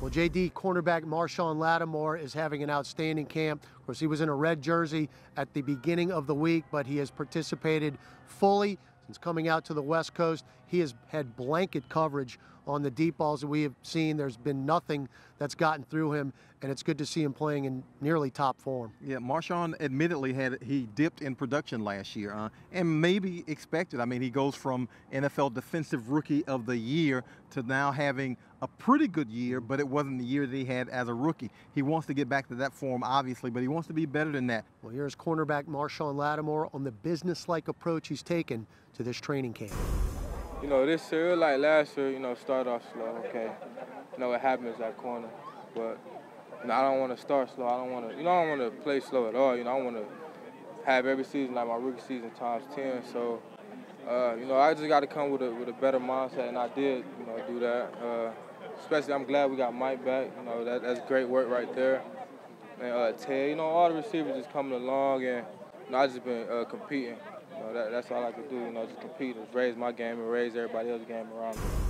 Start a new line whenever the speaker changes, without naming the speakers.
Well, JD cornerback Marshon Lattimore is having an outstanding camp. Of course, he was in a red jersey at the beginning of the week, but he has participated fully since coming out to the West Coast. He has had blanket coverage on the deep balls that we have seen. There's been nothing that's gotten through him, and it's good to see him playing in nearly top form.
Yeah, Marshon admittedly had he dipped in production last year, uh, and maybe expected. I mean, he goes from NFL Defensive Rookie of the Year to now having a pretty good year, but it wasn't the year that he had as a rookie. He wants to get back to that form, obviously, but he wants to be better than that.
Well, here's cornerback Marshon Lattimore on the business-like approach he's taken to this training camp.
You know, this year, like last year, you know, start off slow, okay. You know, it happens at corner, but you know, I don't want to start slow. I don't want to, you know, I don't want to play slow at all. You know, I want to have every season like my rookie season times 10. So, uh, you know, I just got to come with a, with a better mindset, and I did, you know, do that. Uh, especially, I'm glad we got Mike back. You know, that, that's great work right there. And uh, Ted, you know, all the receivers just coming along, and you know, I just been uh, competing. You know, that, that's all I could do, you know, just compete, raise my game and raise everybody else's game around me.